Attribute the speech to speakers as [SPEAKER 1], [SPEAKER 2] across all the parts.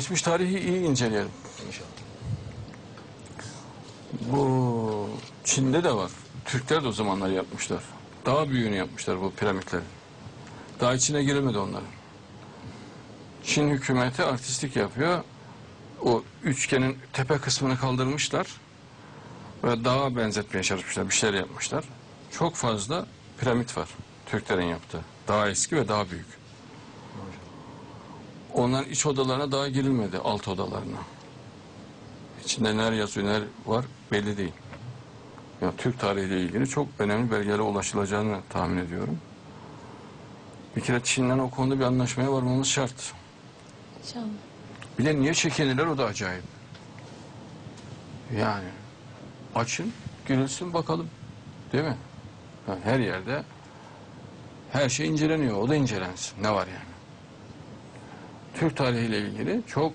[SPEAKER 1] geçmiş tarihi iyi inceleyelim.
[SPEAKER 2] İnşallah.
[SPEAKER 1] Bu Çin'de de var. Türkler de o zamanlar yapmışlar. Daha büyüğünü yapmışlar bu piramitlerin. Daha içine girilmedi onların. Çin hükümeti artistlik yapıyor. O üçgenin tepe kısmını kaldırmışlar. Ve dağa benzetmeye çalışmışlar. Bir şeyler yapmışlar. Çok fazla piramit var. Türklerin yaptığı. Daha eski ve daha büyük. Onların iç odalarına daha girilmedi. Alt odalarına. İçinde neler yazıyor, neler var belli değil. Ya Türk tarihiyle ilgili çok önemli belgelere ulaşılacağını tahmin ediyorum. Bir kere Çin'den o konuda bir anlaşmaya varmamız şart.
[SPEAKER 3] İnşallah.
[SPEAKER 1] Bir de niye çekinirler o da acayip. Yani açın, girilsin bakalım. Değil mi? Ha, her yerde her şey inceleniyor. O da incelensin. Ne var yani? Türk tarihiyle ilgili çok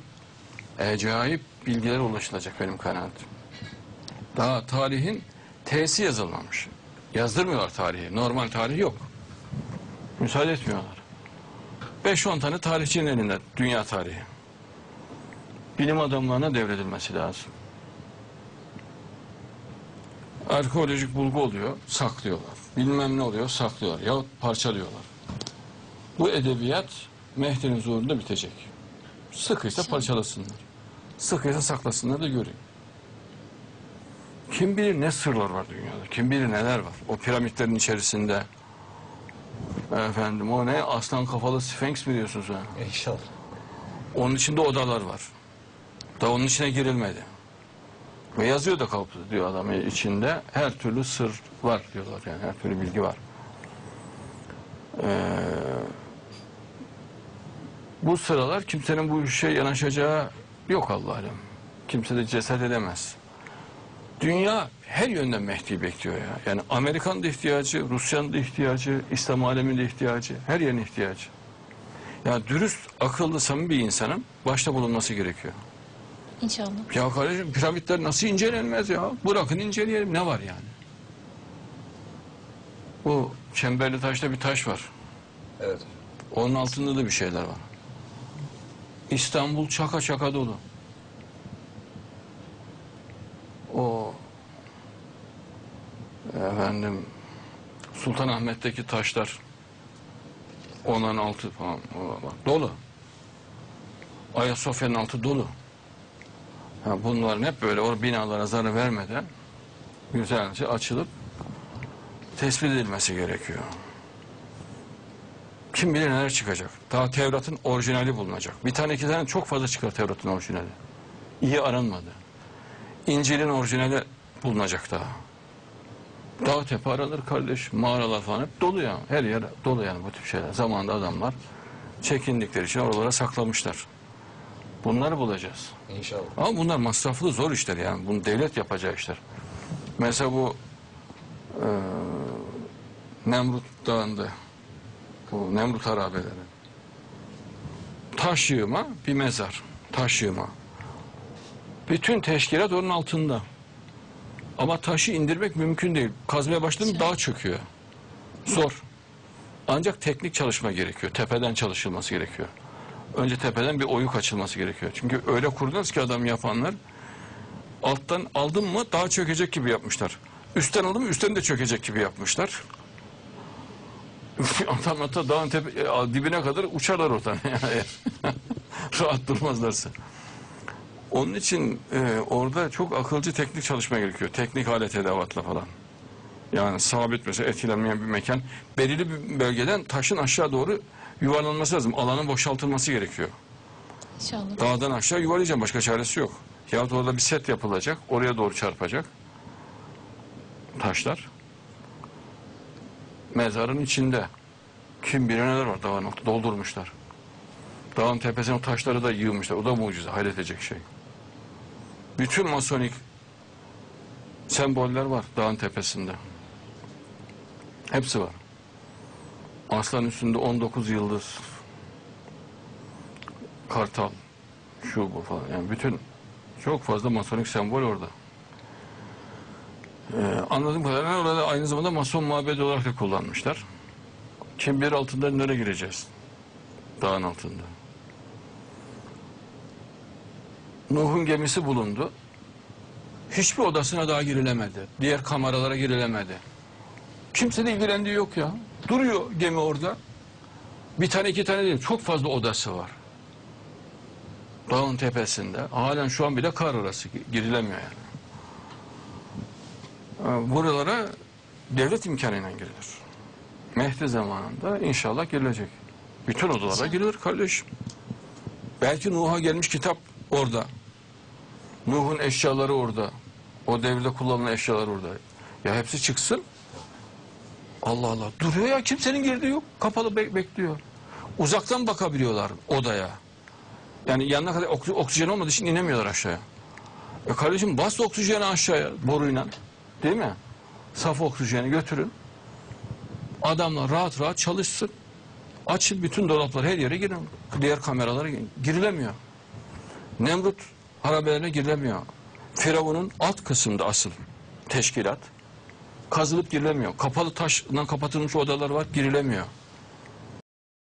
[SPEAKER 1] acayip bilgilere ulaşılacak benim kanaatim. Daha tarihin T'si yazılmamış. Yazdırmıyorlar tarihi. Normal tarih yok. Müsaade etmiyorlar. 5-10 tane tarihçinin elinde dünya tarihi. Bilim adamlarına devredilmesi lazım. Arkeolojik bulgu oluyor, saklıyorlar. Bilmem ne oluyor, saklıyorlar. Yahut parçalıyorlar. Bu edebiyat Mehdi'nin zuhurunda bitecek. Sıkıysa parçalasınlar. Sıkıysa saklasınlar da göreyim. Kim bilir ne sırlar var dünyada. Kim bilir neler var. O piramitlerin içerisinde. Efendim o ne? Aslan kafalı Sphinx mi diyorsun sen?
[SPEAKER 2] İnşallah.
[SPEAKER 1] Onun içinde odalar var. Da onun içine girilmedi. Ve yazıyor da kapı diyor adam içinde. Her türlü sır var diyorlar yani. Her türlü bilgi var. Ee, bu sıralar kimsenin bu işe yanaşacağı yok Allah alem. Kimse de cesaret edemez. Dünya her yönden Mehdi bekliyor ya. Yani Amerikan da ihtiyacı, Rusya'nın da ihtiyacı, İslam aleminin de ihtiyacı, her yerin ihtiyacı. Ya dürüst, akıllı, samimi bir insanın başta bulunması gerekiyor.
[SPEAKER 3] İnşallah.
[SPEAKER 1] Ya kardeşim piramitler nasıl incelenmez ya? Bırakın inceleyelim ne var yani? Bu çemberli taşta bir taş var.
[SPEAKER 2] Evet.
[SPEAKER 1] Onun altında da bir şeyler var. İstanbul çaka çaka dolu. O efendim Sultanahmet'teki taşlar onların altı falan dolu. Ayasofya'nın altı dolu. Ha, bunların hep böyle o binalara zarar vermeden güzelce açılıp tespit edilmesi gerekiyor. Kim bilir neler çıkacak. Daha Tevrat'ın orijinali bulunacak. Bir tane iki tane çok fazla çıkar Tevrat'ın orijinali. İyi aranmadı. İncil'in orijinali bulunacak daha. Dağ tepe aranır kardeş. Mağaralar falan hep dolu ya. Her yer dolu yani bu tip şeyler. Zamanında adamlar çekindikleri için oralara saklamışlar. Bunları bulacağız.
[SPEAKER 2] İnşallah.
[SPEAKER 1] Ama bunlar masraflı zor işler yani. Bunu devlet yapacağı işler. Mesela bu e, Nemrut Dağı'nda bu Nemrut harabeleri. Taş yığma bir mezar. Taş yığma. Bütün teşkilat onun altında. Ama taşı indirmek mümkün değil. Kazmaya başladın dağ çöküyor. Zor. Ancak teknik çalışma gerekiyor. Tepeden çalışılması gerekiyor. Önce tepeden bir oyuk açılması gerekiyor. Çünkü öyle kurdunuz ki adam yapanlar alttan aldın mı daha çökecek gibi yapmışlar. Üstten aldın mı üstten de çökecek gibi yapmışlar. Adam hatta dağın tepe, e, dibine kadar uçarlar oradan. Rahat durmazlarsa. Onun için e, orada çok akılcı teknik çalışma gerekiyor. Teknik alet edevatla falan. Yani sabit mesela etkilenmeyen bir mekan. Belirli bir bölgeden taşın aşağı doğru yuvarlanması lazım. Alanın boşaltılması gerekiyor.
[SPEAKER 3] İnşallah.
[SPEAKER 1] Dağdan aşağı yuvarlayacağım başka çaresi yok. Yahut orada bir set yapılacak. Oraya doğru çarpacak. Taşlar. Mezarın içinde. Kim bilir neler var dağın altı doldurmuşlar. Dağın tepesine taşları da yığmışlar. O da mucize. Hayret şey. Bütün masonik semboller var dağın tepesinde. Hepsi var. Aslan üstünde 19 yıldız. Kartal. Şu bu falan. Yani bütün çok fazla masonik sembol orada. Ee, anladığım kadarıyla orada aynı zamanda mason mabedi olarak da kullanmışlar. Bilir altında nereye gireceğiz? Dağın altında. Nuh'un gemisi bulundu. Hiçbir odasına daha girilemedi. Diğer kameralara girilemedi. Kimse de ilgilendiği yok ya. Duruyor gemi orada. Bir tane iki tane değil. Çok fazla odası var. Dağın tepesinde. Halen şu an bile kar arası girilemiyor yani. Ee, Buralara devlet imkanıyla girilir. Mehdi zamanında inşallah girilecek. Bütün odalara girilir kardeşim. Belki Nuh'a gelmiş kitap orada. Nuh'un eşyaları orada. O devirde kullanılan eşyalar orada. Ya hepsi çıksın. Allah Allah. Duruyor ya kimsenin girdiği yok. Kapalı bek- bekliyor. Uzaktan bakabiliyorlar odaya. Yani yanına kadar oks- oksijen olmadığı için inemiyorlar aşağıya. E kardeşim bas oksijeni aşağıya boruyla. Değil mi? Saf oksijeni götürün. Adamlar rahat rahat çalışsın. Açın bütün dolaplar her yere girin. Diğer kameralara girilemiyor. Nemrut harabelerine girilemiyor. Firavun'un alt kısmında asıl teşkilat. Kazılıp girilemiyor. Kapalı taşla kapatılmış odalar var girilemiyor.